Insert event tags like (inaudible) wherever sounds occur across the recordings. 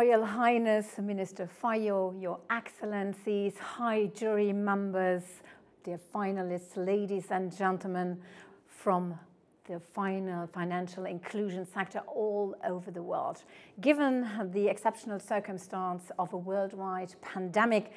Royal Highness Minister Fayot, Your Excellencies, High Jury members, dear finalists, ladies and gentlemen from the final financial inclusion sector all over the world. Given the exceptional circumstance of a worldwide pandemic,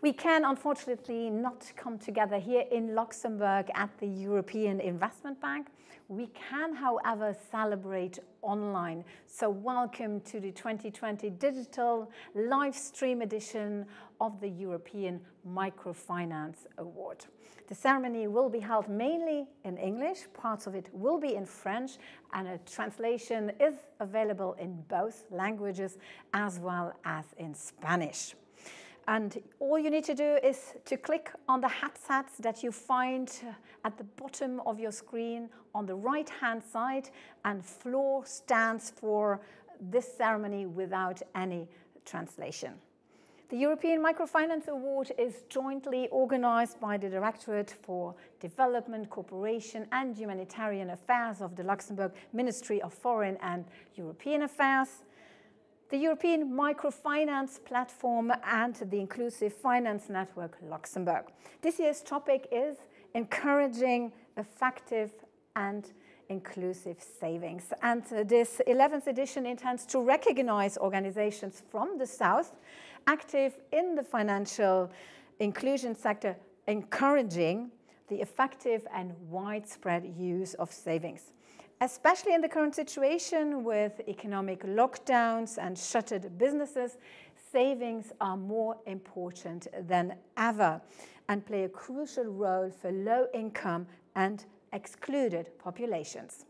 we can unfortunately not come together here in Luxembourg at the European Investment Bank. We can, however, celebrate online. So welcome to the 2020 digital live stream edition of the European Microfinance Award. The ceremony will be held mainly in English, parts of it will be in French, and a translation is available in both languages as well as in Spanish. And all you need to do is to click on the headsets that you find at the bottom of your screen on the right-hand side, and FLOR stands for this ceremony without any translation. The European Microfinance Award is jointly organized by the Directorate for Development, Cooperation and Humanitarian Affairs of the Luxembourg Ministry of Foreign and European Affairs, the European Microfinance Platform and the Inclusive Finance Network Luxembourg. This year's topic is encouraging effective and inclusive savings. And uh, this 11th edition intends to recognize organizations from the South active in the financial inclusion sector, encouraging the effective and widespread use of savings especially in the current situation with economic lockdowns and shuttered businesses, savings are more important than ever and play a crucial role for low income and excluded populations.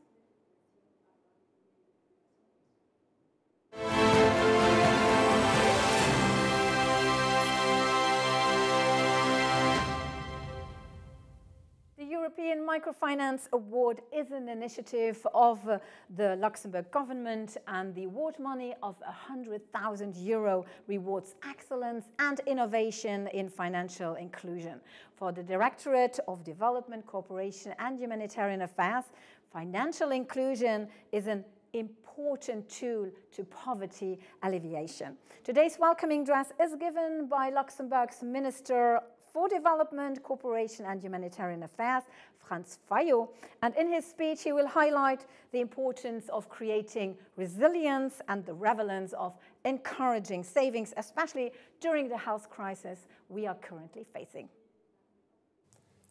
European Microfinance Award is an initiative of uh, the Luxembourg government and the award money of 100,000 euro rewards excellence and innovation in financial inclusion. For the Directorate of Development, Cooperation and Humanitarian Affairs, financial inclusion is an important tool to poverty alleviation. Today's welcoming address is given by Luxembourg's Minister for Development, Cooperation and Humanitarian Affairs, Franz Fayot. And in his speech, he will highlight the importance of creating resilience and the relevance of encouraging savings, especially during the health crisis we are currently facing.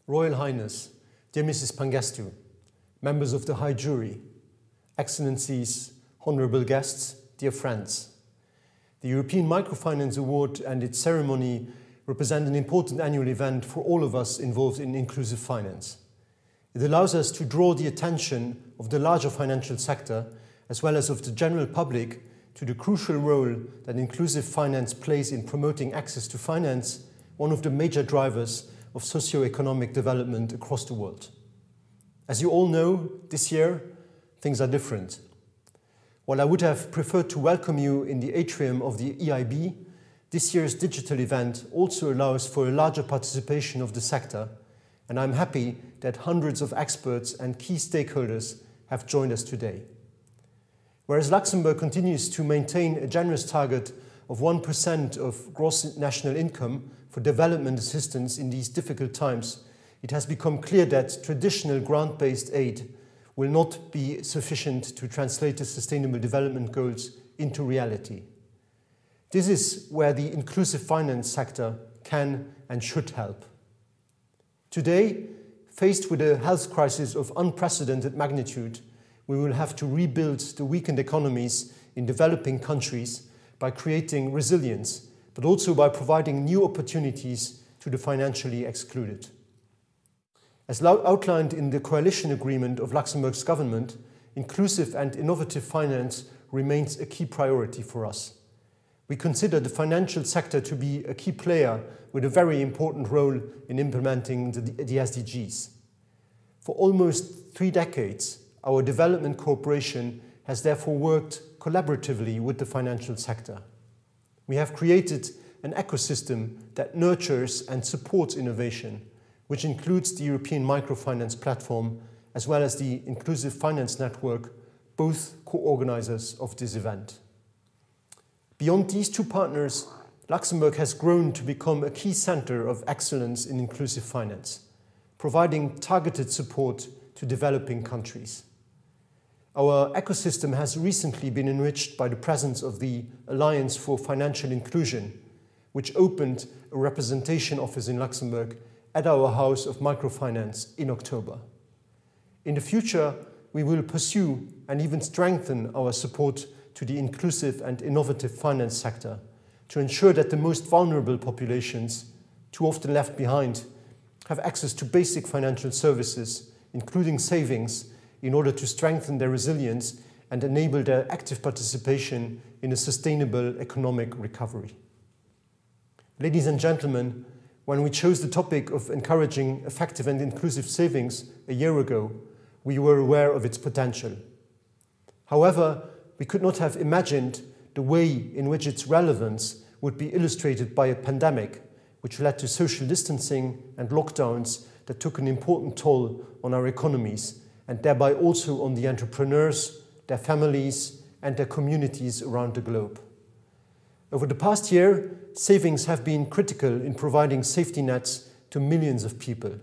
Royal Highness, dear Mrs. Pangestu, members of the High Jury, Excellencies, honorable guests, dear friends, the European Microfinance Award and its ceremony represent an important annual event for all of us involved in inclusive finance. It allows us to draw the attention of the larger financial sector, as well as of the general public, to the crucial role that inclusive finance plays in promoting access to finance, one of the major drivers of socio-economic development across the world. As you all know, this year, things are different. While I would have preferred to welcome you in the atrium of the EIB, this year's digital event also allows for a larger participation of the sector, and I'm happy that hundreds of experts and key stakeholders have joined us today. Whereas Luxembourg continues to maintain a generous target of 1% of gross national income for development assistance in these difficult times, it has become clear that traditional grant-based aid will not be sufficient to translate the Sustainable Development Goals into reality. This is where the inclusive finance sector can and should help. Today, faced with a health crisis of unprecedented magnitude, we will have to rebuild the weakened economies in developing countries by creating resilience, but also by providing new opportunities to the financially excluded. As outlined in the coalition agreement of Luxembourg's government, inclusive and innovative finance remains a key priority for us. We consider the financial sector to be a key player with a very important role in implementing the, the SDGs. For almost three decades, our development cooperation has therefore worked collaboratively with the financial sector. We have created an ecosystem that nurtures and supports innovation, which includes the European Microfinance Platform as well as the Inclusive Finance Network, both co-organizers of this event. Beyond these two partners, Luxembourg has grown to become a key center of excellence in inclusive finance, providing targeted support to developing countries. Our ecosystem has recently been enriched by the presence of the Alliance for Financial Inclusion, which opened a representation office in Luxembourg at our House of Microfinance in October. In the future, we will pursue and even strengthen our support to the inclusive and innovative finance sector to ensure that the most vulnerable populations, too often left behind, have access to basic financial services, including savings, in order to strengthen their resilience and enable their active participation in a sustainable economic recovery. Ladies and gentlemen, when we chose the topic of encouraging effective and inclusive savings a year ago, we were aware of its potential. However, we could not have imagined the way in which its relevance would be illustrated by a pandemic which led to social distancing and lockdowns that took an important toll on our economies and thereby also on the entrepreneurs, their families, and their communities around the globe. Over the past year, savings have been critical in providing safety nets to millions of people.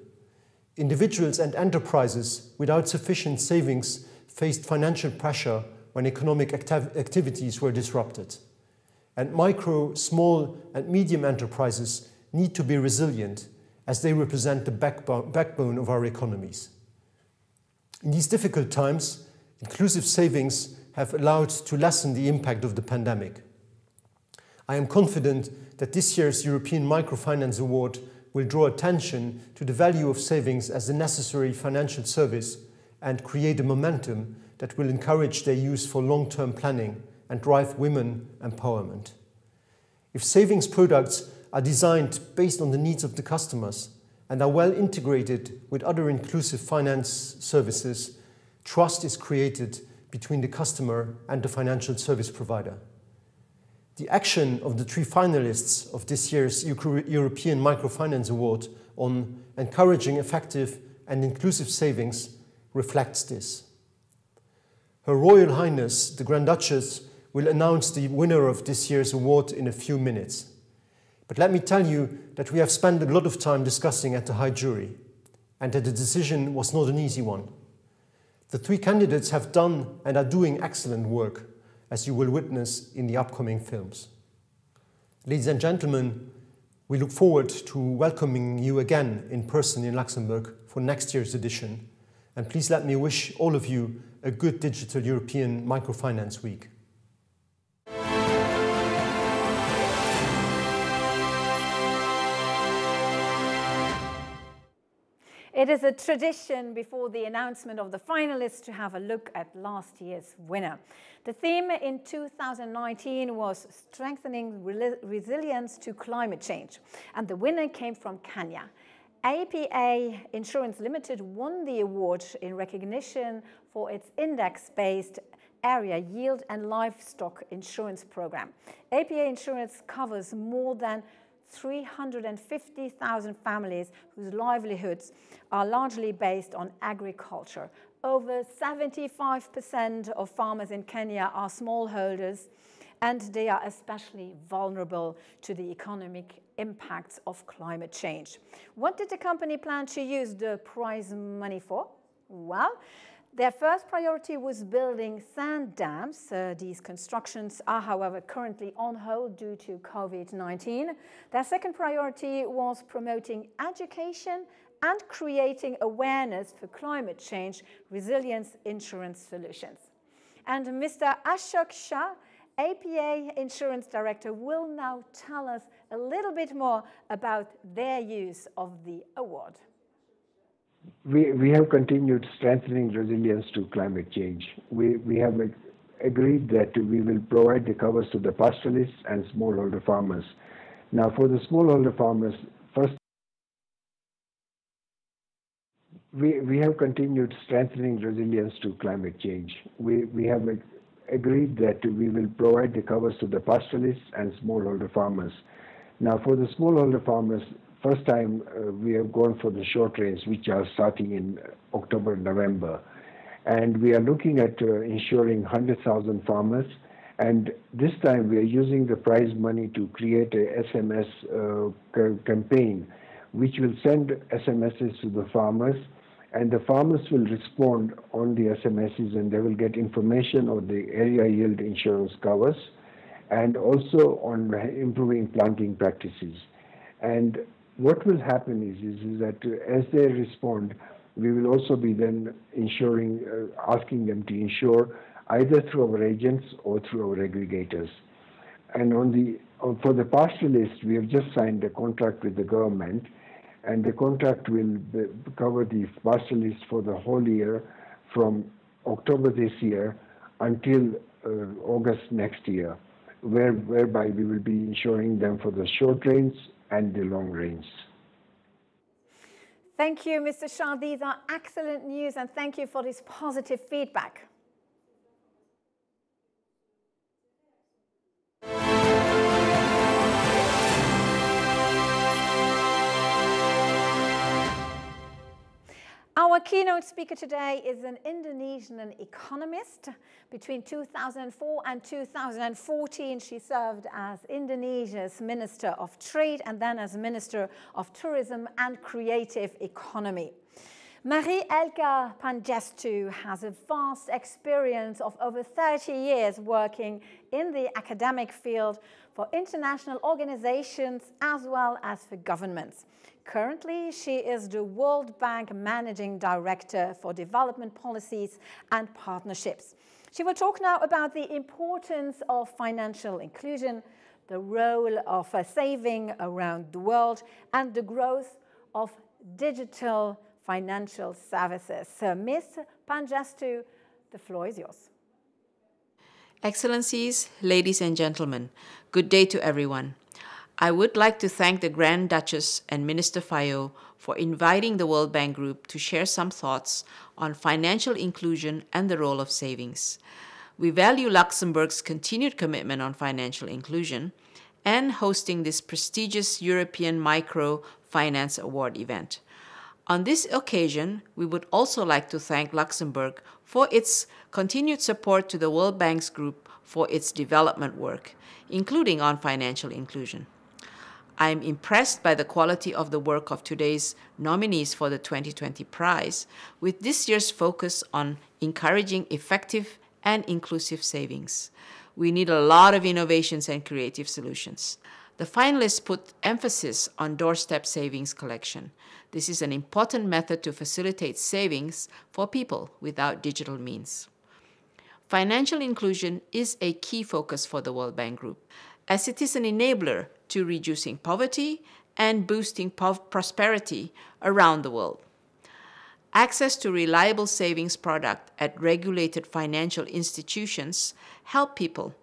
Individuals and enterprises without sufficient savings faced financial pressure when economic activ activities were disrupted. And micro, small, and medium enterprises need to be resilient as they represent the backbone of our economies. In these difficult times, inclusive savings have allowed to lessen the impact of the pandemic. I am confident that this year's European Microfinance Award will draw attention to the value of savings as a necessary financial service and create a momentum that will encourage their use for long-term planning and drive women empowerment. If savings products are designed based on the needs of the customers, and are well integrated with other inclusive finance services, trust is created between the customer and the financial service provider. The action of the three finalists of this year's European Microfinance Award on encouraging effective and inclusive savings reflects this. Her Royal Highness, the Grand Duchess, will announce the winner of this year's award in a few minutes. But let me tell you that we have spent a lot of time discussing at the High Jury, and that the decision was not an easy one. The three candidates have done and are doing excellent work, as you will witness in the upcoming films. Ladies and gentlemen, we look forward to welcoming you again in person in Luxembourg for next year's edition. And please let me wish all of you a good Digital European Microfinance Week. It is a tradition before the announcement of the finalists to have a look at last year's winner. The theme in 2019 was strengthening resilience to climate change, and the winner came from Kenya. APA Insurance Limited won the award in recognition for its index-based area yield and livestock insurance program. APA Insurance covers more than 350,000 families whose livelihoods are largely based on agriculture. Over 75% of farmers in Kenya are smallholders, and they are especially vulnerable to the economic impacts of climate change. What did the company plan to use the prize money for? Well, their first priority was building sand dams. Uh, these constructions are, however, currently on hold due to COVID-19. Their second priority was promoting education and creating awareness for climate change resilience insurance solutions. And Mr. Ashok Shah, APA Insurance Director, will now tell us a little bit more about their use of the award we, we have continued strengthening resilience to climate change. We, we have agreed that we will provide the covers to the pastoralists and smallholder farmers. Now, for the smallholder farmers, first, we, we have continued strengthening resilience to climate change. We, we have agreed that we will provide the covers to the pastoralists and smallholder farmers. Now, for the smallholder farmers, first time uh, we have gone for the short rains, which are starting in October, November. And we are looking at uh, ensuring 100,000 farmers. And this time we are using the prize money to create a SMS uh, campaign, which will send SMSs to the farmers, and the farmers will respond on the SMSs, and they will get information on the area yield insurance covers, and also on improving planting practices. And what will happen is, is, is that as they respond, we will also be then ensuring, uh, asking them to insure either through our agents or through our aggregators. And on the uh, for the pastoralist, we have just signed a contract with the government, and the contract will be, cover the pastoralist for the whole year from October this year until uh, August next year, where, whereby we will be insuring them for the short range and the long range. Thank you, Mr. Shah. These are excellent news, and thank you for this positive feedback. Our keynote speaker today is an Indonesian economist. Between 2004 and 2014, she served as Indonesia's Minister of Trade and then as Minister of Tourism and Creative Economy. Mari Elka Pangestu has a vast experience of over 30 years working in the academic field for international organizations as well as for governments. Currently, she is the World Bank Managing Director for Development Policies and Partnerships. She will talk now about the importance of financial inclusion, the role of saving around the world, and the growth of digital financial services. So, Ms. Pangestu, the floor is yours. Excellencies, ladies and gentlemen, good day to everyone. I would like to thank the Grand Duchess and Minister Fayot for inviting the World Bank Group to share some thoughts on financial inclusion and the role of savings. We value Luxembourg's continued commitment on financial inclusion and hosting this prestigious European Micro Finance Award event. On this occasion, we would also like to thank Luxembourg for its continued support to the World Bank's group for its development work, including on financial inclusion. I am impressed by the quality of the work of today's nominees for the 2020 prize, with this year's focus on encouraging effective and inclusive savings. We need a lot of innovations and creative solutions. The finalists put emphasis on doorstep savings collection. This is an important method to facilitate savings for people without digital means. Financial inclusion is a key focus for the World Bank Group, as it is an enabler to reducing poverty and boosting prosperity around the world. Access to reliable savings product at regulated financial institutions help people,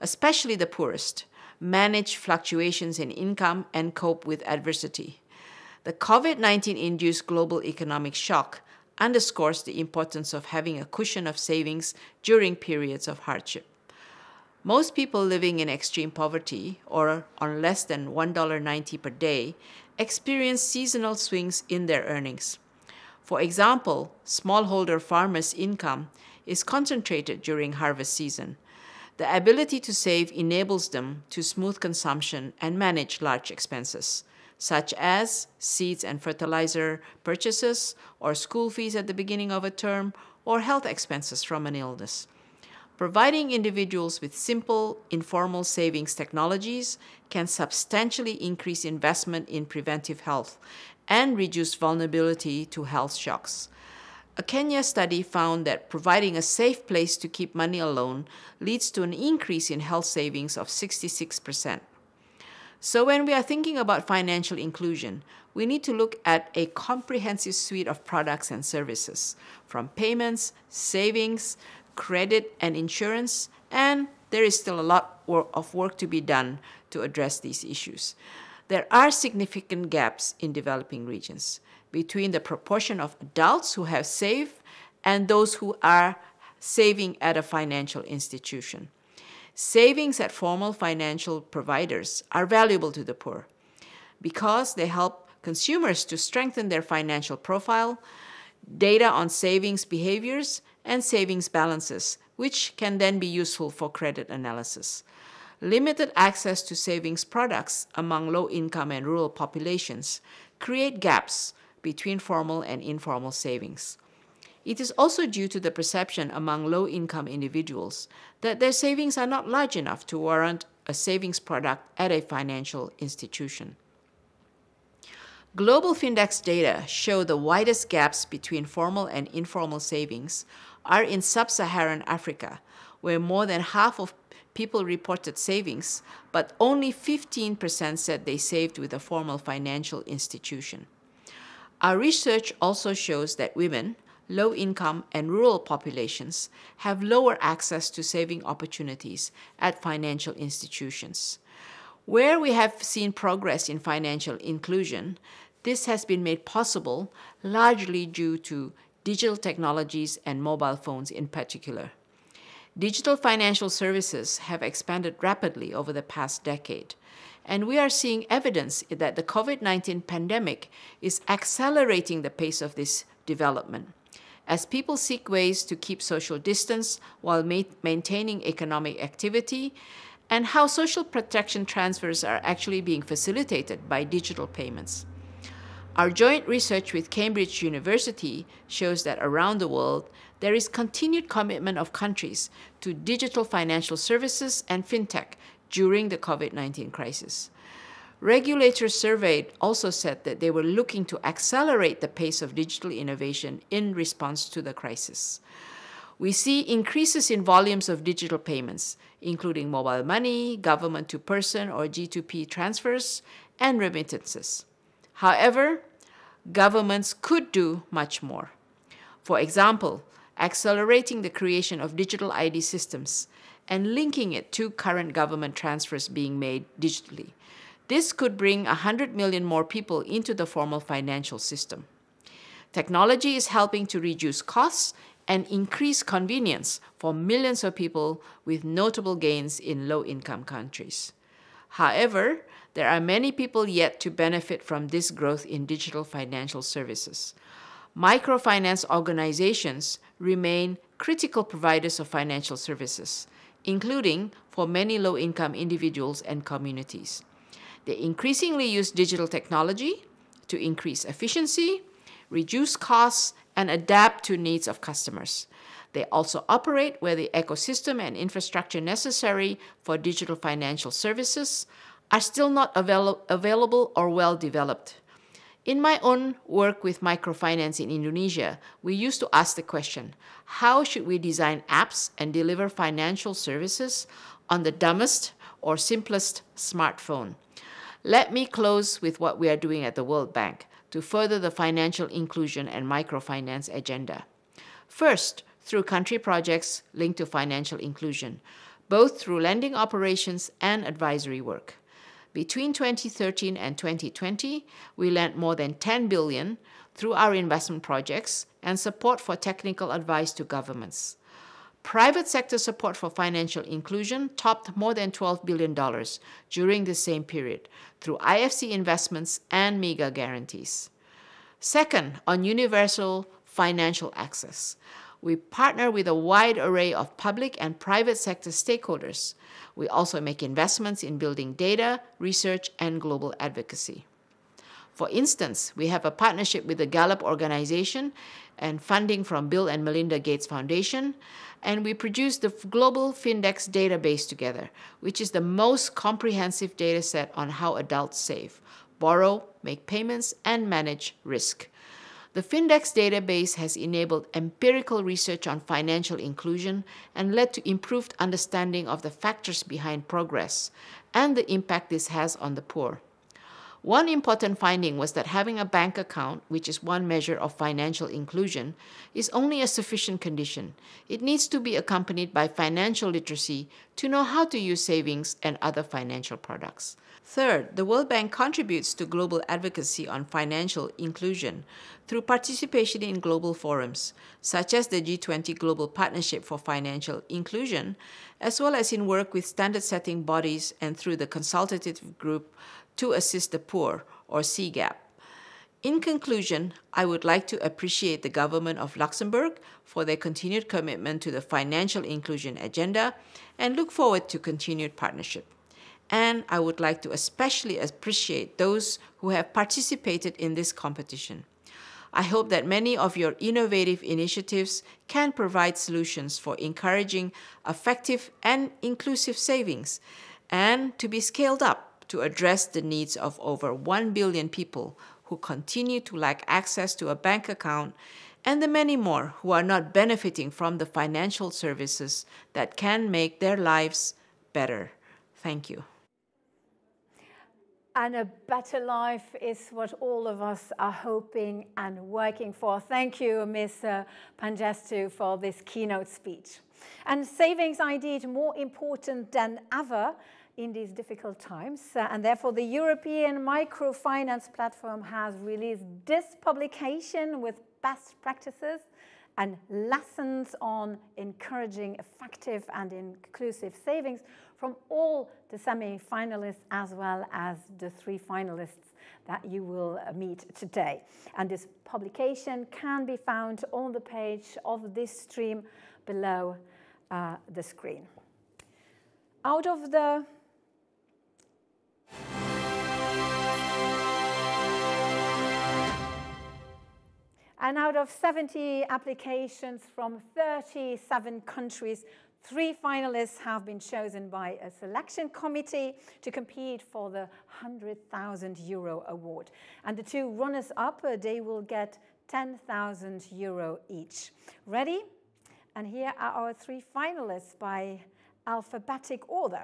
especially the poorest, manage fluctuations in income and cope with adversity. The COVID-19 induced global economic shock underscores the importance of having a cushion of savings during periods of hardship. Most people living in extreme poverty or on less than $1.90 per day experience seasonal swings in their earnings. For example, smallholder farmers' income is concentrated during harvest season. The ability to save enables them to smooth consumption and manage large expenses, such as seeds and fertilizer purchases, or school fees at the beginning of a term, or health expenses from an illness. Providing individuals with simple, informal savings technologies can substantially increase investment in preventive health and reduce vulnerability to health shocks. A Kenya study found that providing a safe place to keep money alone leads to an increase in health savings of 66%. So, when we are thinking about financial inclusion, we need to look at a comprehensive suite of products and services, from payments, savings, credit, and insurance, and there is still a lot of work to be done to address these issues. There are significant gaps in developing regions between the proportion of adults who have saved and those who are saving at a financial institution. Savings at formal financial providers are valuable to the poor because they help consumers to strengthen their financial profile, data on savings behaviors, and savings balances, which can then be useful for credit analysis. Limited access to savings products among low income and rural populations create gaps between formal and informal savings. It is also due to the perception among low income individuals that their savings are not large enough to warrant a savings product at a financial institution. Global Findex data show the widest gaps between formal and informal savings are in sub Saharan Africa, where more than half of people reported savings, but only 15% said they saved with a formal financial institution. Our research also shows that women, low income, and rural populations have lower access to saving opportunities at financial institutions. Where we have seen progress in financial inclusion, this has been made possible largely due to digital technologies and mobile phones in particular. Digital financial services have expanded rapidly over the past decade, and we are seeing evidence that the COVID 19 pandemic is accelerating the pace of this development. As people seek ways to keep social distance while ma- maintaining economic activity, and how social protection transfers are actually being facilitated by digital payments. Our joint research with Cambridge University shows that around the world, there is continued commitment of countries to digital financial services and fintech during the COVID 19 crisis. Regulators surveyed also said that they were looking to accelerate the pace of digital innovation in response to the crisis. We see increases in volumes of digital payments, including mobile money, government to person or G2P transfers, and remittances. However, governments could do much more. For example, accelerating the creation of digital ID systems and linking it to current government transfers being made digitally. This could bring 100 million more people into the formal financial system. Technology is helping to reduce costs and increase convenience for millions of people with notable gains in low income countries. However, there are many people yet to benefit from this growth in digital financial services. Microfinance organizations remain critical providers of financial services, including for many low income individuals and communities. They increasingly use digital technology to increase efficiency, reduce costs, and adapt to needs of customers. They also operate where the ecosystem and infrastructure necessary for digital financial services are still not avail- available or well developed. In my own work with microfinance in Indonesia, we used to ask the question how should we design apps and deliver financial services on the dumbest or simplest smartphone? Let me close with what we are doing at the World Bank to further the financial inclusion and microfinance agenda. First, through country projects linked to financial inclusion, both through lending operations and advisory work. Between 2013 and 2020, we lent more than 10 billion through our investment projects and support for technical advice to governments. Private sector support for financial inclusion topped more than $12 billion during the same period through IFC investments and MIGA guarantees. Second, on universal financial access, we partner with a wide array of public and private sector stakeholders we also make investments in building data, research, and global advocacy. For instance, we have a partnership with the Gallup organization and funding from Bill and Melinda Gates Foundation, and we produce the Global Findex database together, which is the most comprehensive data set on how adults save, borrow, make payments, and manage risk. The Findex database has enabled empirical research on financial inclusion and led to improved understanding of the factors behind progress and the impact this has on the poor. One important finding was that having a bank account, which is one measure of financial inclusion, is only a sufficient condition. It needs to be accompanied by financial literacy to know how to use savings and other financial products. Third, the World Bank contributes to global advocacy on financial inclusion through participation in global forums, such as the G20 Global Partnership for Financial Inclusion, as well as in work with standard setting bodies and through the Consultative Group to Assist the Poor, or CGAP. In conclusion, I would like to appreciate the government of Luxembourg for their continued commitment to the financial inclusion agenda and look forward to continued partnership. And I would like to especially appreciate those who have participated in this competition. I hope that many of your innovative initiatives can provide solutions for encouraging effective and inclusive savings and to be scaled up to address the needs of over 1 billion people who continue to lack access to a bank account and the many more who are not benefiting from the financial services that can make their lives better. Thank you. And a better life is what all of us are hoping and working for. Thank you, Ms. Uh, Pangestu, for this keynote speech. And savings indeed more important than ever in these difficult times. Uh, and therefore, the European Microfinance Platform has released this publication with best practices and lessons on encouraging effective and inclusive savings from all the semi-finalists as well as the three finalists that you will uh, meet today. And this publication can be found on the page of this stream below uh, the screen. Out of the And out of 70 applications from 37 countries, three finalists have been chosen by a selection committee to compete for the 100,000 euro award. And the two runners-up, uh, they will get 10,000 euro each. Ready? And here are our three finalists by alphabetic order.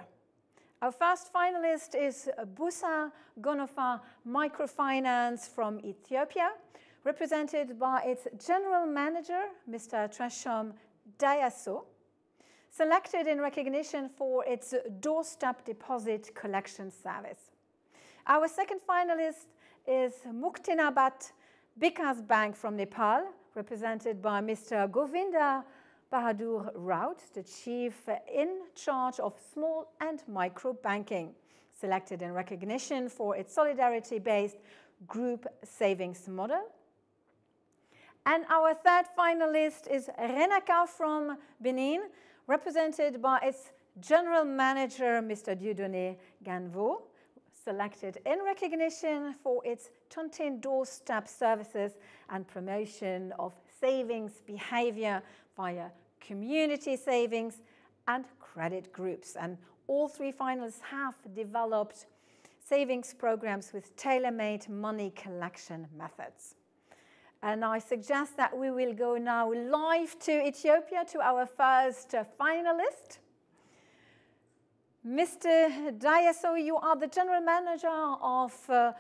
Our first finalist is Busa Gonofa Microfinance from Ethiopia, represented by its general manager, Mr. Tresham Dayaso, selected in recognition for its doorstep deposit collection service. Our second finalist is Muktinath Bikas Bank from Nepal, represented by Mr. Govinda Bahadur Raut, the chief in charge of small and micro banking, selected in recognition for its solidarity-based group savings model. And our third finalist is RENACA from Benin, represented by its general manager, Mr. Dieudonné Ganvo, selected in recognition for its Tontine doorstep services and promotion of savings behavior via community savings, and credit groups. And all three finalists have developed savings programs with tailor-made money collection methods. And I suggest that we will go now live to Ethiopia to our first uh, finalist. Mr. Dayaso, you are the general manager of uh,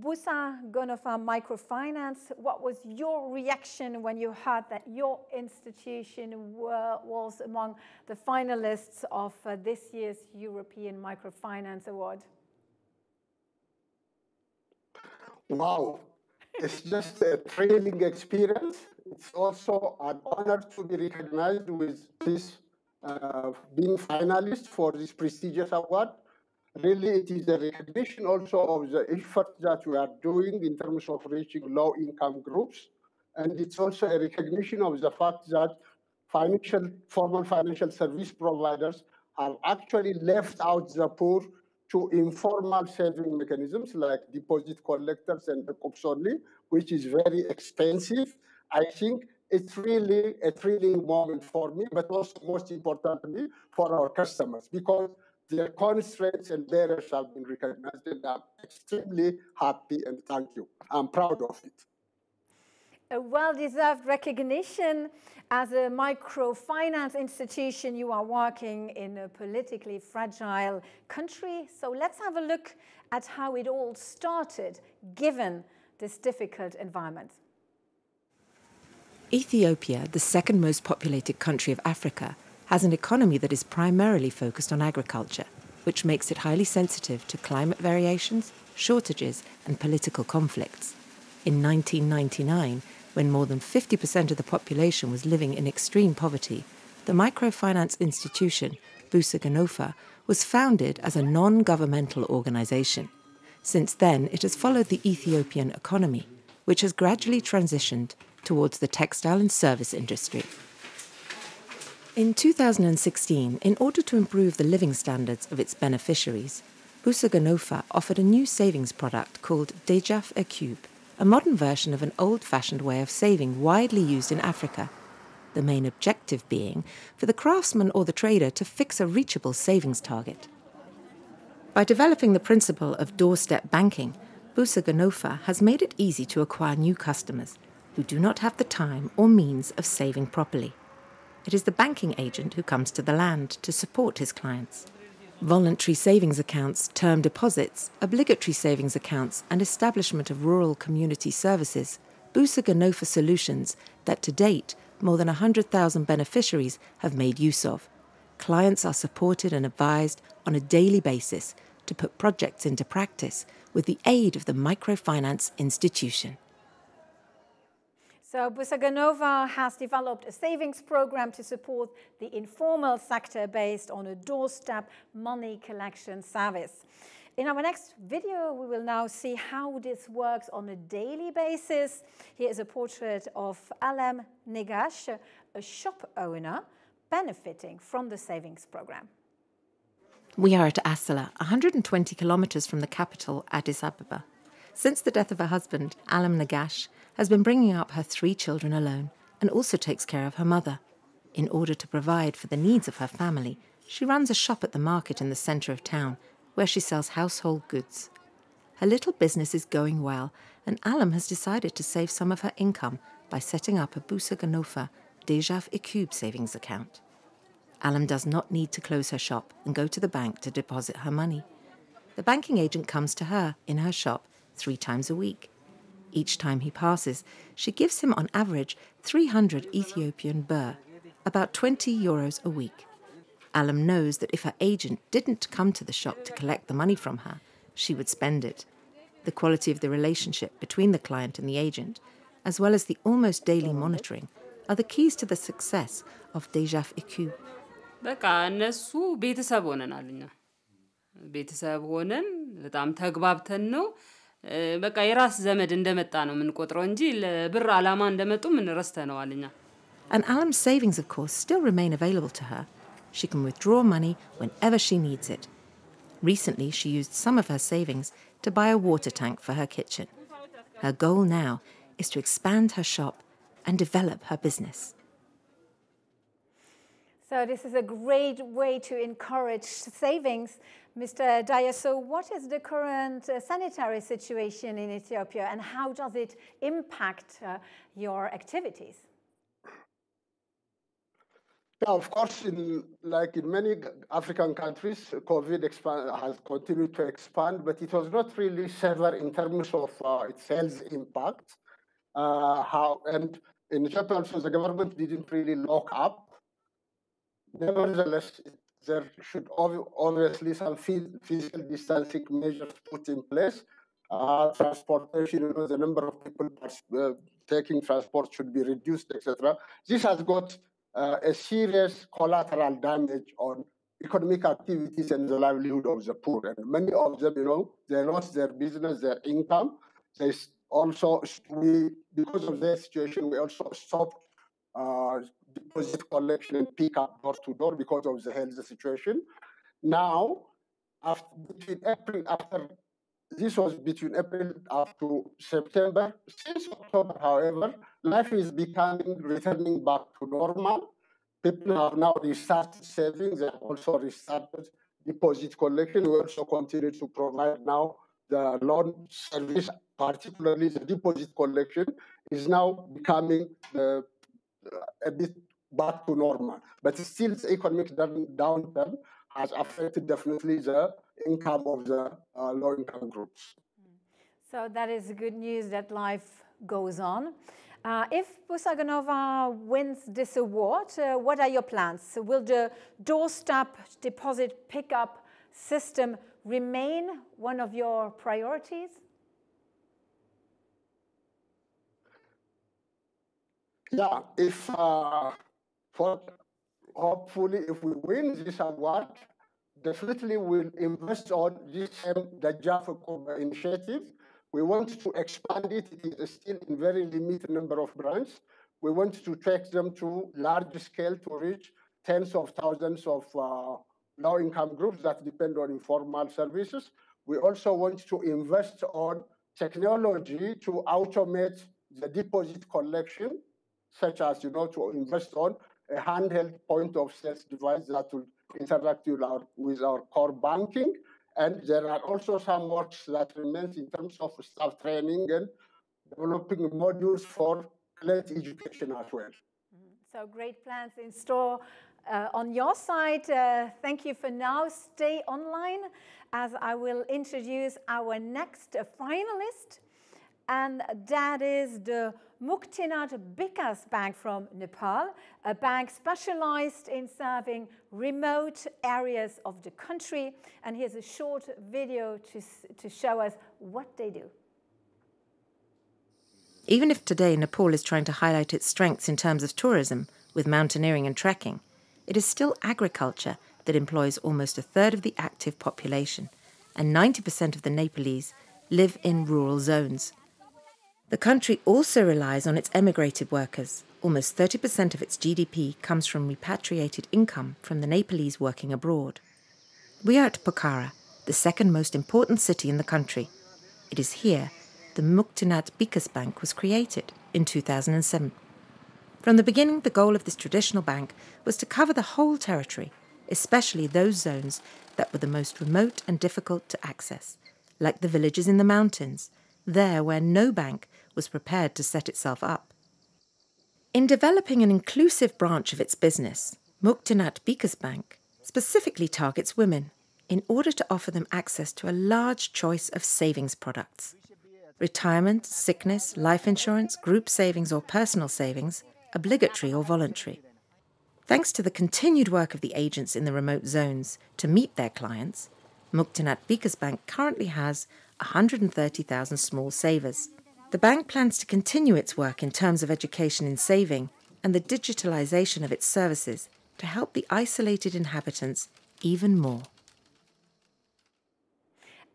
Busa Gonofa Microfinance. What was your reaction when you heard that your institution were, was among the finalists of uh, this year's European Microfinance Award? Wow, it's just a thrilling experience. It's also an honor to be recognized with this uh, being finalist for this prestigious award. Really, it is a recognition also of the effort that we are doing in terms of reaching low-income groups. And it's also a recognition of the fact that financial, formal financial service providers have actually left out the poor to informal saving mechanisms like deposit collectors and the only, which is very expensive. I think it's really a thrilling moment for me, but also most importantly for our customers because their constraints and barriers have been recognized and I'm extremely happy and thank you. I'm proud of it. A well-deserved recognition as a microfinance institution, you are working in a politically fragile country. So let's have a look at how it all started, given this difficult environment. Ethiopia, the second most populated country of Africa, has an economy that is primarily focused on agriculture, which makes it highly sensitive to climate variations, shortages, and political conflicts. In 1999, when more than 50% of the population was living in extreme poverty, the microfinance institution, Busa Gonofa, was founded as a non governmental organization. Since then, it has followed the Ethiopian economy which has gradually transitioned towards the textile and service industry. In 2016, in order to improve the living standards of its beneficiaries, Busa Gonofa offered a new savings product called Dejaf Equb, a modern version of an old fashioned way of saving widely used in Africa. The main objective being for the craftsman or the trader to fix a reachable savings target. By developing the principle of doorstep banking, Busa Gonofa has made it easy to acquire new customers who do not have the time or means of saving properly. It is the banking agent who comes to the land to support his clients. Voluntary savings accounts, term deposits, obligatory savings accounts, and establishment of rural community services, Busa Gonofa solutions that to date more than 100,000 beneficiaries have made use of. Clients are supported and advised on a daily basis to put projects into practice with the aid of the microfinance institution. So Busa Gonofa has developed a savings program to support the informal sector based on a doorstep money collection service. In our next video, we will now see how this works on a daily basis. Here is a portrait of Alam Negash, a shop owner benefiting from the savings program. We are at Asala, 120 kilometers from the capital, Addis Ababa. Since the death of her husband, Alam Negash, has been bringing up her three children alone and also takes care of her mother. In order to provide for the needs of her family, she runs a shop at the market in the center of town where she sells household goods. Her little business is going well, and Alam has decided to save some of her income by setting up a Busa Gonofa Dejaf Equb savings account. Alam does not need to close her shop and go to the bank to deposit her money. The banking agent comes to her in her shop three times a week each time he passes, she gives him on average 300 Ethiopian birr, about 20 euros a week. Alam knows that if her agent didn't come to the shop to collect the money from her, she would spend it. The quality of the relationship between the client and the agent, as well as the almost daily monitoring, are the keys to the success of Dejaf Ecube. በቃ እነሱ ቤተሰብ ሆነናል እኛ ቤተሰብ ሆነን በጣም ተግባብተን ነው በቃ የራስ ዘመድ እንደመጣ ነው የምንቆጥረው እንጂ ለብር አላማ እንደመጡ ምን ረስተነዋል እኛ። And Alam's savings, of course, still remain available to her. She can withdraw money whenever she needs it. Recently, she used some of her savings to buy a water tank for her kitchen. Her goal now is to expand her shop and develop her business. So this is a great way to encourage savings. Mr. Dayaso what is the current uh, sanitary situation in Ethiopia and how does it impact uh, your activities? Yeah, of course, in, like in many African countries, COVID expand, has continued to expand, but it was not really severe in terms of uh, its health impact. Uh, how and in Ethiopia also the government didn't really lock up Nevertheless, there should obviously some physical distancing measures put in place. Uh, transportation, you know, the number of people uh, taking transport should be reduced, etc. This has got uh, a serious collateral damage on economic activities and the livelihood of the poor. And many of them, you know, they lost their business, their income. They also, we, because of their situation, we also stopped uh, deposit collection pick up door to door because of the health situation. Now, after, between April, after this was between April up to September. Since October, however, life is becoming returning back to normal. People have now restarted savings and also restarted deposit collection. We also continue to provide now the loan service, particularly the deposit collection, is now becoming the a bit back to normal. But still, the economic downturn has affected definitely the income of the uh, low income groups. So that is good news that life goes on. Uh, if Busa Gonofa wins this award, uh, what are your plans? Will the doorstep deposit pickup system remain one of your priorities? Yeah, if uh, for hopefully if we win this award, definitely we'll invest on this um, Dejaf initiative We want to expand it. It is still in very limited number of branches. We want to take them to large scale to reach tens of thousands of uh, low income groups that depend on informal services. We also want to invest on technology to automate the deposit collection, such as, you know, to invest on a handheld point of sales device that will interact with our, with our core banking. And there are also some works that remains in terms of staff training and developing modules for late education as well. Mm-hmm. So great plans in store. Uh, on your side, uh, thank you for now. Stay online as I will introduce our next finalist. And that is the Muktinath Bikas Bank from Nepal, a bank specialized in serving remote areas of the country. And here's a short video to, to show us what they do. Even if today Nepal is trying to highlight its strengths in terms of tourism, with mountaineering and trekking, it is still agriculture that employs almost a third of the active population, and 90% of the Nepalese live in rural zones. The country also relies on its emigrated workers. Almost 30% of its GDP comes from repatriated income from the Nepalese working abroad. We are at Pokhara, the second most important city in the country. It is here the Muktinath Bikas Bank was created in 2007. From the beginning, the goal of this traditional bank was to cover the whole territory, especially those zones that were the most remote and difficult to access, like the villages in the mountains, there where no bank was prepared to set itself up. In developing an inclusive branch of its business, Muktinath Bikas Bank specifically targets women in order to offer them access to a large choice of savings products. Retirement, sickness, life insurance, group savings, or personal savings obligatory or voluntary. Thanks to the continued work of the agents in the remote zones to meet their clients, Muktinath Bikas Bank currently has 130,000 small savers. The bank plans to continue its work in terms of education in saving and the digitalization of its services to help the isolated inhabitants even more.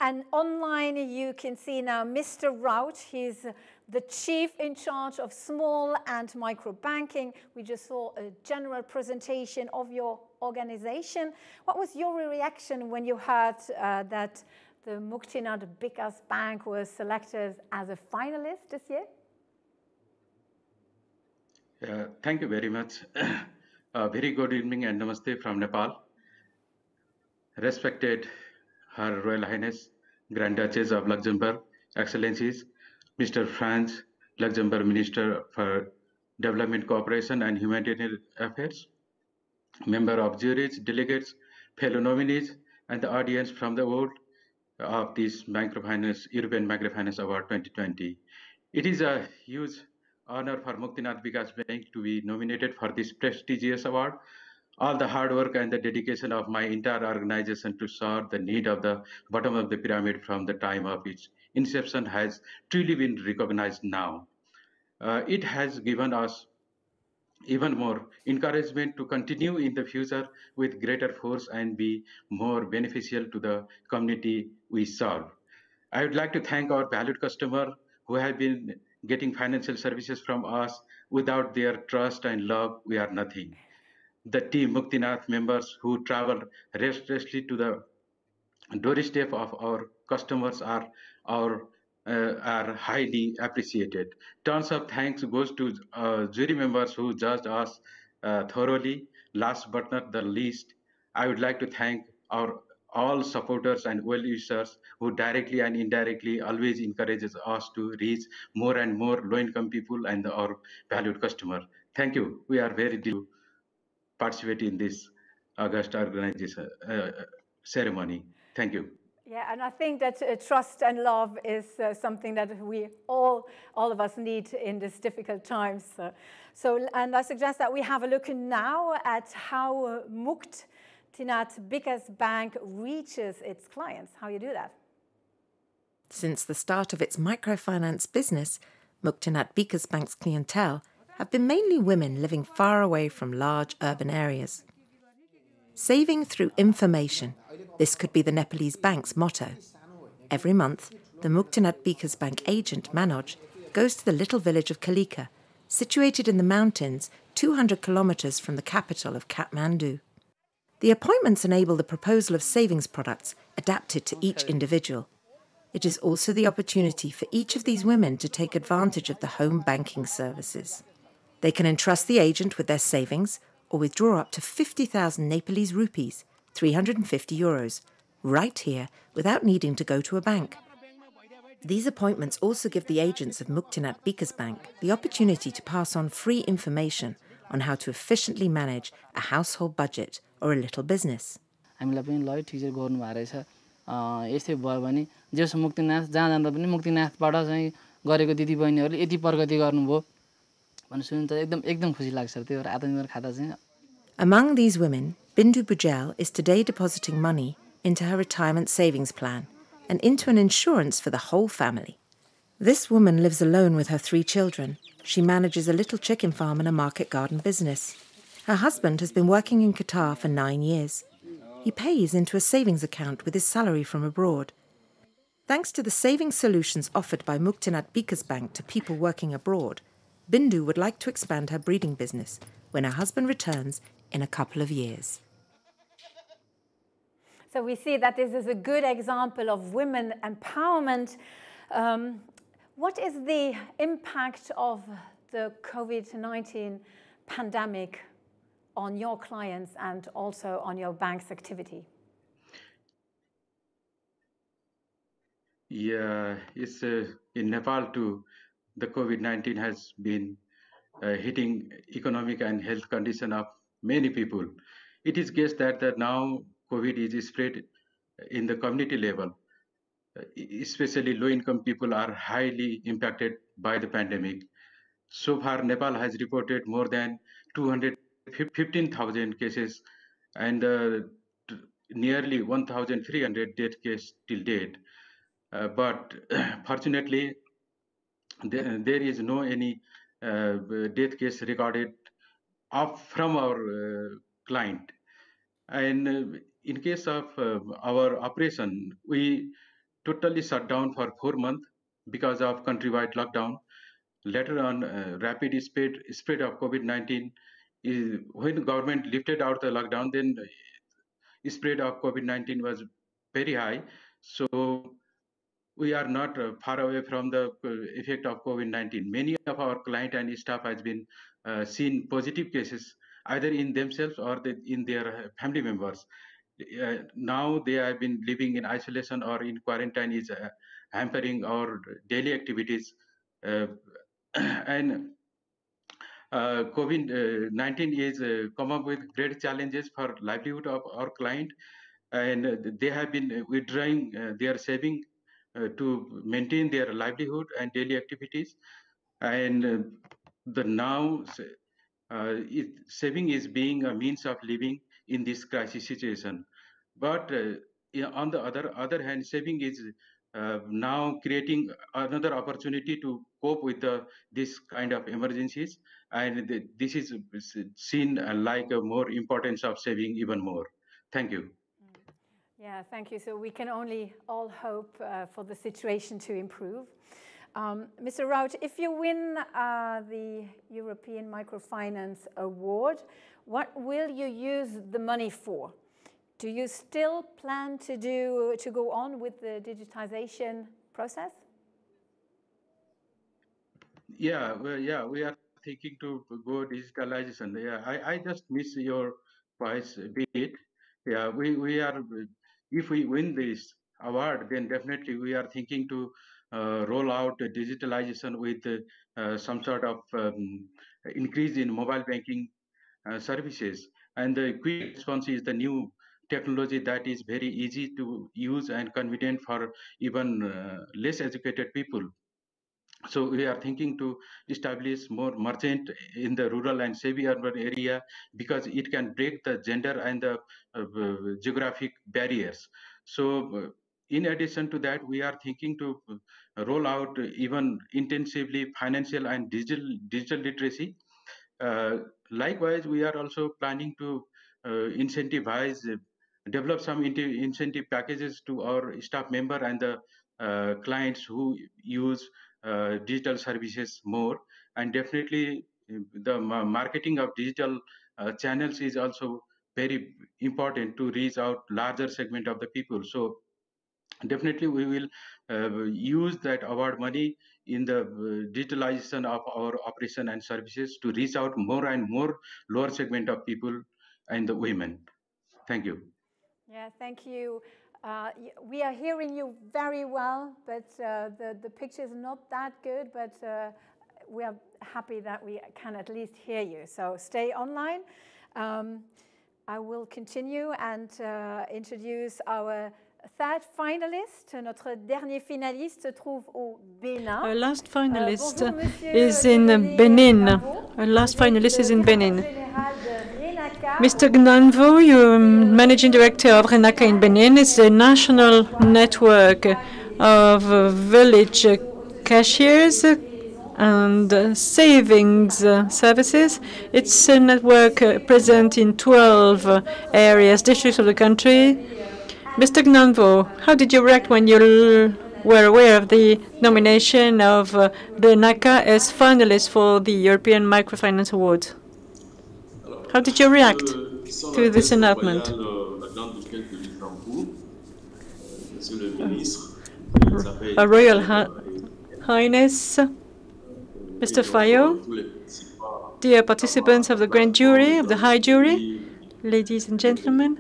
And online you can see now Mr. Rout, he's the chief in charge of small and micro banking. We just saw a general presentation of your organization. What was your reaction when you heard uh, that the Muktinath Bikas Bank was selected as a finalist this year? Uh, thank you very much. (coughs) uh, very good evening and namaste from Nepal. Respected Her Royal Highness, Grand Duchess of Luxembourg, Excellencies, Mr. Franz Luxembourg Minister for Development Cooperation and Humanitarian Affairs, member of juries, delegates, fellow nominees, and the audience from the world of this Microfinance European Microfinance Award 2020. It is a huge honor for Muktinath Bikas Bank to be nominated for this prestigious award. All the hard work and the dedication of my entire organization to serve the need of the bottom of the pyramid from the time of its inception has truly been recognized now. Uh, it has given us even more encouragement to continue in the future with greater force and be more beneficial to the community we serve. I would like to thank our valued customer who have been getting financial services from us. Without their trust and love, we are nothing. The team Muktinath members who travel restlessly to the doorstep of our customers are our uh, are highly appreciated. Tons of thanks goes to uh, jury members who judged us uh, thoroughly. Last but not the least, I would like to thank our all supporters and well-wishers who directly and indirectly always encourages us to reach more and more low-income people and our valued customer. Thank you. We are very to participate in this August organization uh, ceremony. Thank you. Yeah, and I think that uh, trust and love is uh, something that we all, all of us need in these difficult times. Uh, so, and I suggest that we have a look now at how uh, Mukt Tinath Bikas Bank reaches its clients, how you do that. Since the start of its microfinance business, Muktinath Bikas Bank's clientele have been mainly women living far away from large urban areas. Saving through information – this could be the Nepalese bank's motto. Every month, the Muktinath Bikas Bank agent, Manoj, goes to the little village of Kalika, situated in the mountains 200 kilometers from the capital of Kathmandu. The appointments enable the proposal of savings products adapted to each individual. It is also the opportunity for each of these women to take advantage of the home banking services. They can entrust the agent with their savings or withdraw up to 50,000 Nepalese rupees, 350 euros, right here without needing to go to a bank. These appointments also give the agents of Muktinat Bikas Bank the opportunity to pass on free information on how to efficiently manage a household budget or a little business. हामीलाई पनि ल ठिक छ गर्नुभएको रहेछ यस्तै भयो भने जेसो मुक्तिनाथ जहाँ जाँदा पनि मुक्तिनाथबाट चाहिँ गरेको दिदीबहिनीहरूले यति प्रगति गर्नुभयो among these women, Bindu Bujel is today depositing money into her retirement savings plan and into an insurance for the whole family. This woman lives alone with her three children. She manages a little chicken farm and a market garden business. Her husband has been working in Qatar for nine years. He pays into a savings account with his salary from abroad. Thanks to the savings solutions offered by Muktinath Bikas Bank to people working abroad, Bindu would like to expand her breeding business when her husband returns in a couple of years. So we see that this is a good example of women empowerment. Um, what is the impact of the COVID 19 pandemic on your clients and also on your bank's activity? Yeah, it's uh, in Nepal too. The COVID-19 has been uh, hitting economic and health condition of many people. It is guessed that, that now COVID is spread in the community level. Uh, especially low-income people are highly impacted by the pandemic. So far, Nepal has reported more than 215,000 cases and uh, nearly 1,300 death cases till date. Uh, but (clears throat) fortunately, there, there is no any uh, death case recorded up from our uh, client. And uh, in case of our operation, we totally shut down for four months because of countrywide lockdown. Later on, uh, rapid spread, spread of COVID-19 is when government lifted out the lockdown, then the spread of COVID-19 was very high. So we are not uh, far away from the uh, effect of COVID-19. Many of our client and staff has been uh, seen positive cases either in themselves or the, in their family members. Uh, now they have been living in isolation or in quarantine is uh, hampering our daily activities uh, (clears throat) and uh, COVID-19 is uh, come up with great challenges for livelihood of our client, and they have been withdrawing uh, their saving Uh, to maintain their livelihood and daily activities. And uh, the now uh, it, saving is being a means of living in this crisis situation. But on the other other hand, saving is uh, now creating another opportunity to cope with the, this kind of emergencies and this is seen like a more importance of saving even more thank you yeah thank you so we can only all hope uh, for the situation to improve um, Mr. Rout, if you win uh, the European Microfinance Award, what will you use the money for? Do you still plan to do to go on with the digitization process? Yeah, well, yeah, we are thinking to go digitalization. Yeah, I, I just miss your voice a bit. Yeah, we, we are, if we win this award, then definitely we are thinking to uh, roll out digitalization with uh, some sort of um, increase in mobile banking uh, services. And the quick response is the new technology that is very easy to use and convenient for even uh, less educated people. So we are thinking to establish more merchant in the rural and semi-urban area because it can break the gender and the uh, geographic barriers. So uh, in addition to that, we are thinking to uh, roll out even intensively financial and digital digital literacy. Uh, likewise, we are also planning to uh, incentivize develop some incentive packages to our staff member and the uh, clients who use uh, digital services more. And definitely the marketing of digital uh, channels is also very important to reach out larger segment of the people. So definitely we will uh, use that award money in the uh, digitalization of our operation and services to reach out more and more lower segment of people and the women. Thank you. Yeah, thank you. Uh, we are hearing you very well, but uh, the, the picture is not that good, but uh, we are happy that we can at least hear you. So stay online. Um, I will continue and uh, introduce our third finalist. Notre dernier finaliste se trouve au Bénin. Our last finalist uh, bonjour, is in Benin. Our last finalist is in Benin. Mr. Gnanvo, you're um, managing director of RENACA in Benin. It's a national network of uh, village cashiers and savings services. It's a network uh, present in 12 areas, districts of the country. Mr. Gnanvo, how did you react when you were aware of the nomination of uh, RENACA as finalist for the European Microfinance Award? How did you react to this announcement? A Royal Highness, Mr. Fayot, dear participants of the grand jury, of the high jury, ladies and gentlemen,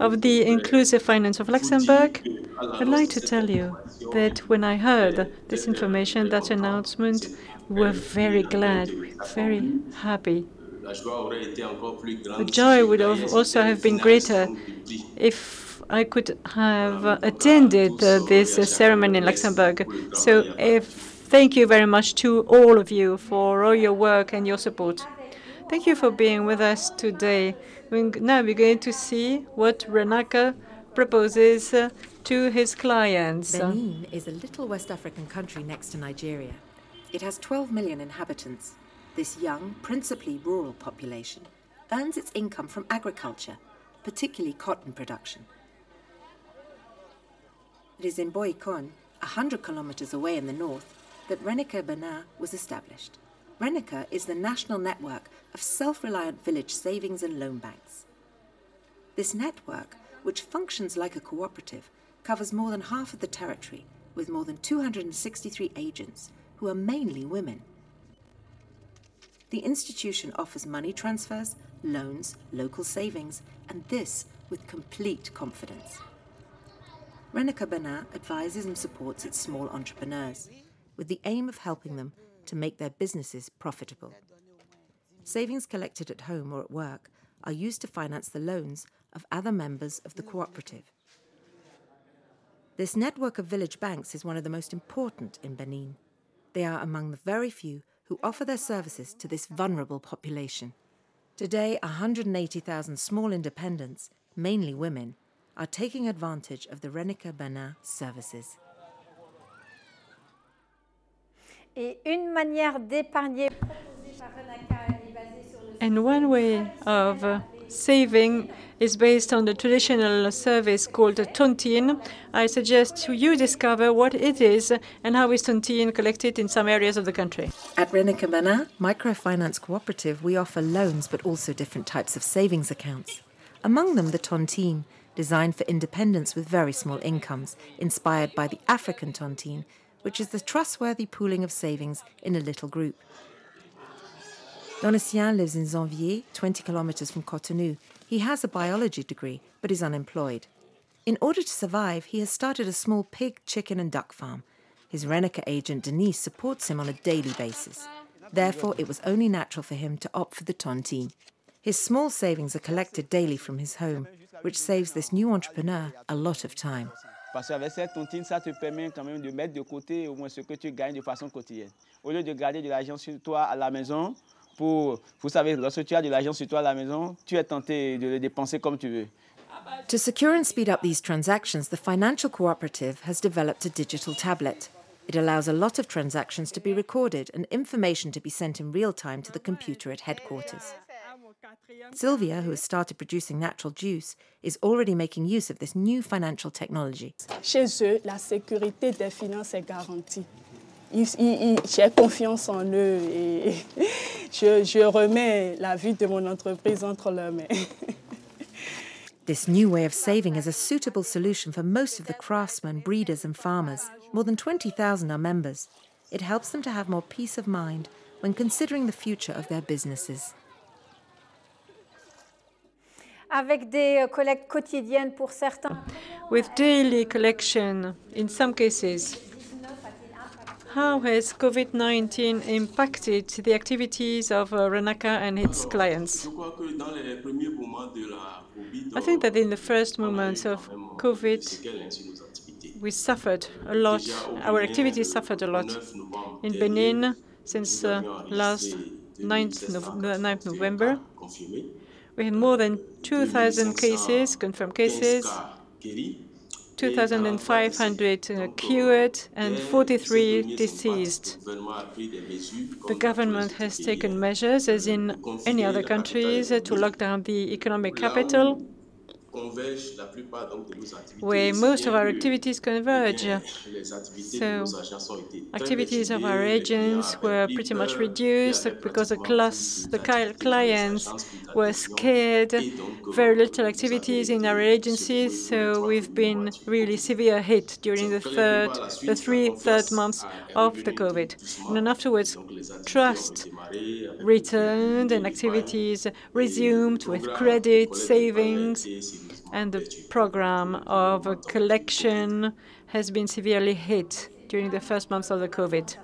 of the inclusive finance of Luxembourg, I'd like to tell you that when I heard this information, that announcement, were very glad, very happy. The joy would have also have been greater if I could have attended uh, this ceremony in Luxembourg. So if, thank you very much to all of you for all your work and your support. Thank you for being with us today. Now we're going to see what RENACA proposes uh, to his clients. Benin is a little West African country next to Nigeria. It has 12 million inhabitants. This young, principally rural population earns its income from agriculture, particularly cotton production. It is in Bohicon, 100 kilometers away in the north, that RENACA Benin was established. RENACA is the national network of self-reliant village savings and loan banks. This network, which functions like a cooperative, covers more than half of the territory with more than 263 agents who are mainly women. The institution offers money transfers, loans, local savings, and this with complete confidence. RENACA Benin advises and supports its small entrepreneurs with the aim of helping them to make their businesses profitable. Savings collected at home or at work are used to finance the loans of other members of the cooperative. This network of village banks is one of the most important in Benin. They are among the very few who offer their services to this vulnerable population. Today, 180,000 small independents, mainly women, are taking advantage of the RENACA Benin services. And one way of saving is based on the traditional service called tontine. I suggest you discover what it is and how is tontine collected in some areas of the country. At RENACA Microfinance Cooperative, we offer loans but also different types of savings accounts. Among them, the tontine, designed for independents with very small incomes, inspired by the African tontine, which is the trustworthy pooling of savings in a little group. Donatien lives in Zanvier, 20 kilometers from Cotonou. He has a biology degree, but is unemployed. In order to survive, he has started a small pig, chicken, and duck farm. His RENACA agent, Denise, supports him on a daily basis. Therefore, it was only natural for him to opt for the tontine. His small savings are collected daily from his home, which saves this new entrepreneur a lot of time. Parce qu'avec cette tontine, ça te permet quand même de mettre de côté au moins ce que tu gagnes de façon quotidienne. Au lieu de garder de l'argent sur toi à la maison, pour, vous savez, lorsque tu as de l'argent sur toi à la maison, tu es tenté de le dépenser comme tu veux. To secure and speed up these transactions, the financial cooperative has developed a digital tablet. It allows a lot of transactions to be recorded and information to be sent in real time to the computer at headquarters. Sylvia, who has started producing natural juice, is already making use of this new financial technology. Chez eux, la sécurité des finances est garantie. J'ai confiance en eux et (laughs) je, je remets la vie de mon entreprise entre leurs mains. (laughs) This new way of saving is a suitable solution for most of the craftsmen, breeders, and farmers. More than 20,000 are members. It helps them to have more peace of mind when considering the future of their businesses. Avec des euh, collectes quotidiennes pour certains. With daily collection in some cases. How has COVID 19 impacted the activities of uh, RENACA and its clients? I think that in the first moments of COVID, we suffered a lot. Our activities suffered a lot. In Benin, since uh, last 9th, no 9th November, we had more than 2,000 cases, confirmed cases, 2,500 uh, cured and 43 deceased. The government has taken measures, as in any other countries, uh, to lock down the economic capital where most of our activities converge. So activities of our agents were pretty much reduced because the, class, the clients were scared, very little activities in our agencies, so we've been really severe hit during the third, the three third months of the COVID. And then afterwards, trust returned and activities resumed with credit, savings, and the program of collection has been severely hit during the first months of the COVID.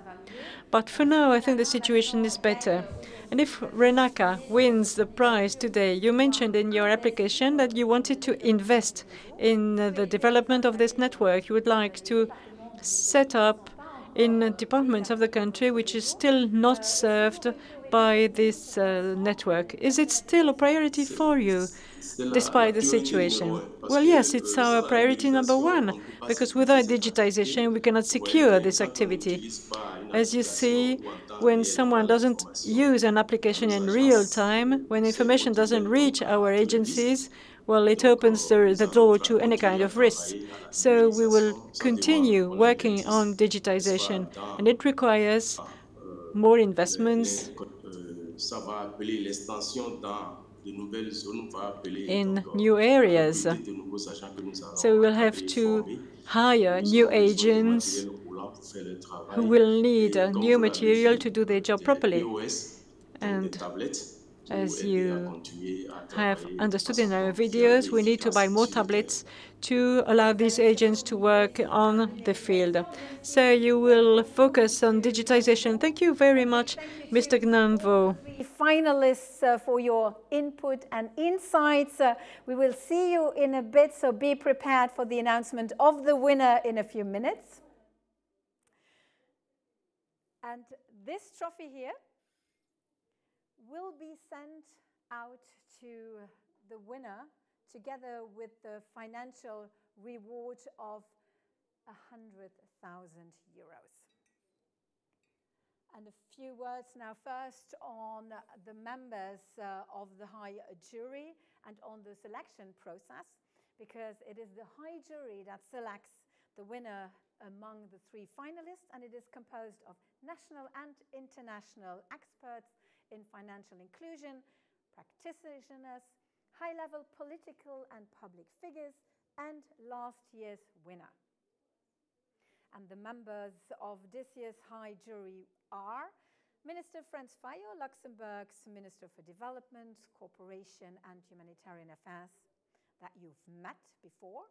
But for now, I think the situation is better. And if RENACA wins the prize today, you mentioned in your application that you wanted to invest in the development of this network. You would like to set up in departments of the country which is still not served by this uh, network. Is it still a priority for you? Despite the situation? Well, yes, it's our priority number one, because without digitization, we cannot secure this activity. As you see, when someone doesn't use an application in real time, when information doesn't reach our agencies, well, it opens the, the door to any kind of risks. So we will continue working on digitization, and it requires more investments in new areas. So we will have to hire new agents who will need new material to do their job properly. And as you have understood in our videos, we need to buy more tablets to allow these agents to work on the field. So you will focus on digitization. Thank you very much, Mr. Gnanvo. Finalists uh, for your input and insights. Uh, we will see you in a bit, so be prepared for the announcement of the winner in a few minutes. And this trophy here will be sent out to the winner together with the financial reward of 100,000 euros. And a few words now first on the members uh, of the high jury and on the selection process, because it is the high jury that selects the winner among the three finalists, and it is composed of national and international experts in financial inclusion, practitioners, high-level political and public figures, and last year's winner. And the members of this year's high jury are Minister Franz Fayot, Luxembourg's Minister for Development, Cooperation and Humanitarian Affairs that you've met before.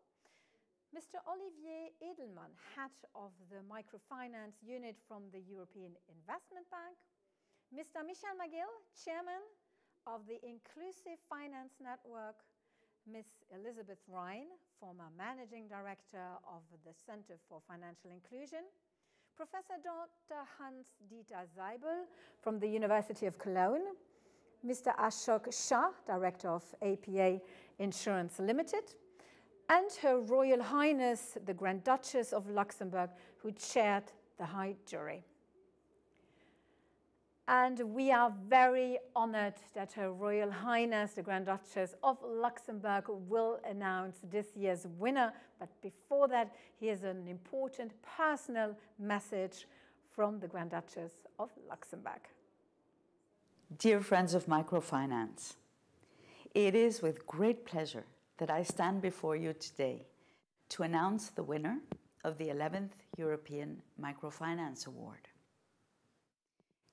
Mr. Olivier Edelman, head of the microfinance unit from the European Investment Bank. Mr. Michel Maquil, Chairman of the Inclusive Finance Network, Ms. Elizabeth Rhyne, former Managing Director of the Center for Financial Inclusion, Professor Dr. Hans-Dieter Seibel from the University of Cologne, Mr. Ashok Shah, Director of APA Insurance Limited, and Her Royal Highness, the Grand Duchess of Luxembourg, who chaired the High Jury. And we are very honored that Her Royal Highness, the Grand Duchess of Luxembourg, will announce this year's winner. But before that, here's an important personal message from the Grand Duchess of Luxembourg. Dear friends of microfinance, it is with great pleasure that I stand before you today to announce the winner of the 11th European Microfinance Award.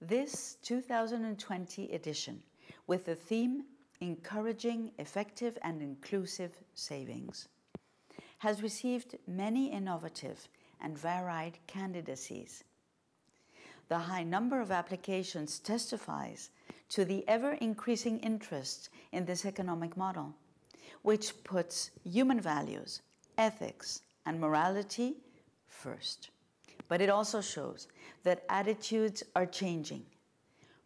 This 2020 edition, with the theme Encouraging Effective and Inclusive Savings, has received many innovative and varied candidacies. The high number of applications testifies to the ever increasing interest in this economic model, which puts human values, ethics, and morality first. But it also shows that attitudes are changing.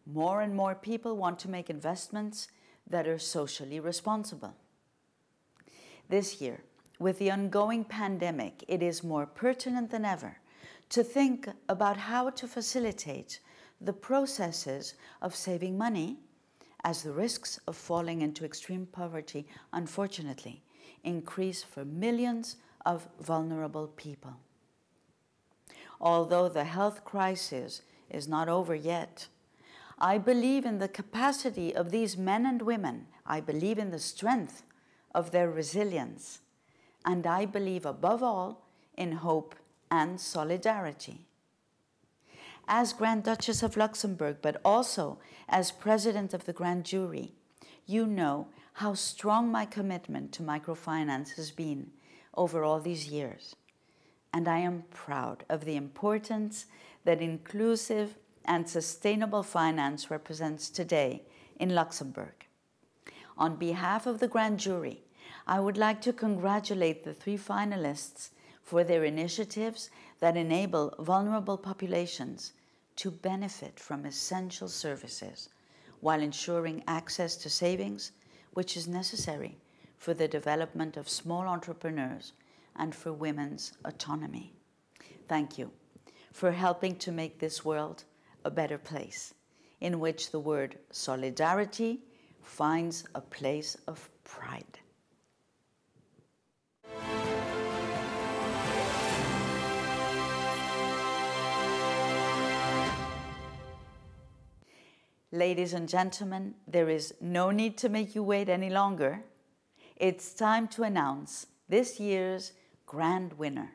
More and more people want to make investments that are socially responsible. This year, with the ongoing pandemic, it is more pertinent than ever to think about how to facilitate the processes of saving money as the risks of falling into extreme poverty, unfortunately, increase for millions of vulnerable people. Although the health crisis is not over yet, I believe in the capacity of these men and women. I believe in the strength of their resilience. And I believe, above all, in hope and solidarity. As Grand Duchess of Luxembourg, but also as President of the Grand Jury, you know how strong my commitment to microfinance has been over all these years and I am proud of the importance that inclusive and sustainable finance represents today in Luxembourg. On behalf of the grand jury, I would like to congratulate the three finalists for their initiatives that enable vulnerable populations to benefit from essential services while ensuring access to savings, which is necessary for the development of small entrepreneurs and for women's autonomy. Thank you for helping to make this world a better place in which the word solidarity finds a place of pride. Ladies and gentlemen, there is no need to make you wait any longer. It's time to announce this year's grand winner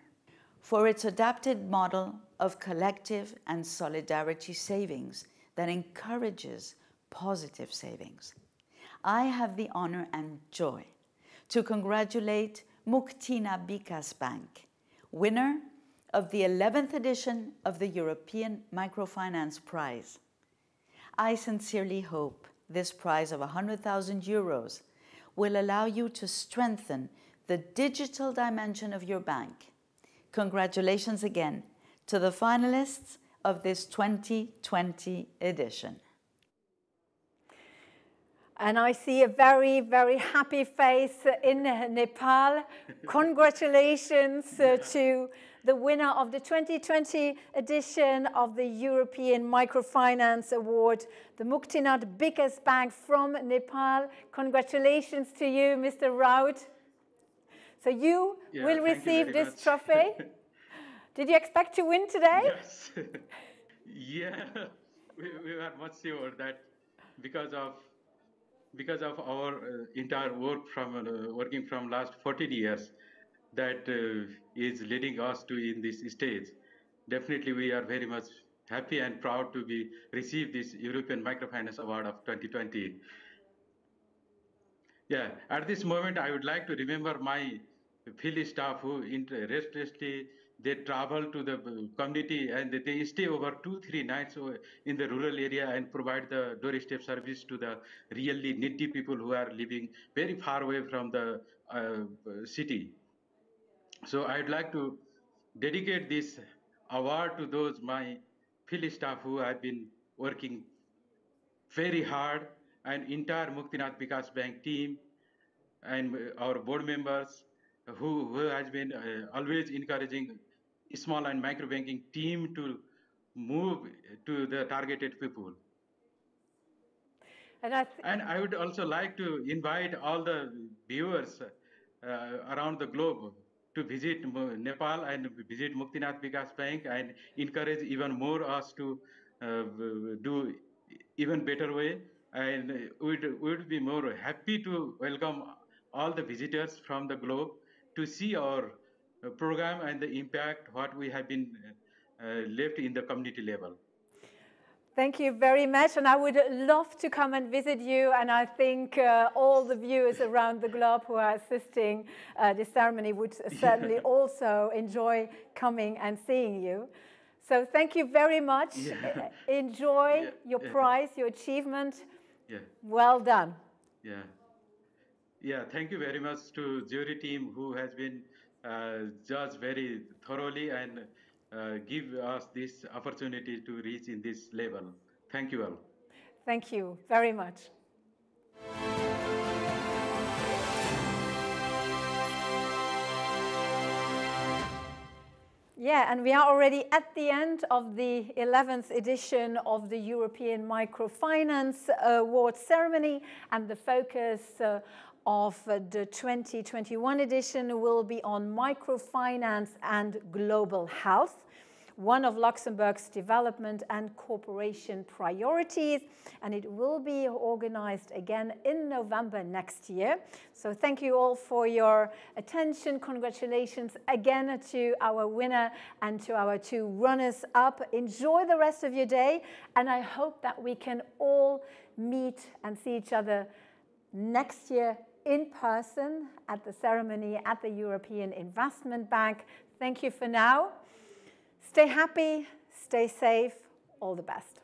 for its adapted model of collective and solidarity savings that encourages positive savings. I have the honor and joy to congratulate Muktinath Bikas Bank, winner of the 11th edition of the European Microfinance Prize. I sincerely hope this prize of 100,000 euros will allow you to strengthen the digital dimension of your bank. Congratulations again to the finalists of this 2020 edition. And I see a very, very happy face in Nepal. (laughs) Congratulations uh, to the winner of the 2020 edition of the European Microfinance Award, the Muktinath Bikas Bank from Nepal. Congratulations to you, Mr. Raut. So you yeah, will receive this much. trophy. (laughs) Did you expect to win today? Yes. (laughs) yeah, we, we were much sure that because of because of our uh, entire work from uh, working from last 14 years that uh, is leading us to in this stage. Definitely, we are very much happy and proud to be receive this European Microfinance Award of 2020. Yeah, at this moment, I would like to remember my field staff who in restlessly they travel to the community and they stay over two, three nights in the rural area and provide the doorstep service to the really needy people who are living very far away from the uh, city. So I'd like to dedicate this award to those my field staff who have been working very hard and entire Muktinath Bikas Bank team and our board members who, who has been uh, always encouraging small and micro banking team to move to the targeted people. And I, and I would also like to invite all the viewers uh, around the globe to visit Nepal and visit Muktinath Bikas Bank and encourage even more us to uh, do even better way. And we'd, we'd be more happy to welcome all the visitors from the globe to see our program and the impact what we have been uh, left in the community level. Thank you very much. And I would love to come and visit you. And I think uh, all the viewers around the globe who are assisting uh, this ceremony would (laughs) certainly yeah. also enjoy coming and seeing you. So thank you very much. Yeah. Enjoy yeah. your prize, your achievement. Yeah. Well done. Yeah. Yeah, thank you very much to jury team who has been uh, judged very thoroughly and uh, give us this opportunity to reach in this level. Thank you all. Thank you very much. Yeah, and we are already at the end of the 11th edition of the European Microfinance Award ceremony, and the focus uh, of the 2021 edition will be on microfinance and global health one of Luxembourg's development and cooperation priorities, and it will be organized again in November next year. So thank you all for your attention. Congratulations again to our winner and to our two runners-up. Enjoy the rest of your day, and I hope that we can all meet and see each other next year in person at the ceremony at the European Investment Bank. Thank you for now. Stay happy, stay safe, all the best.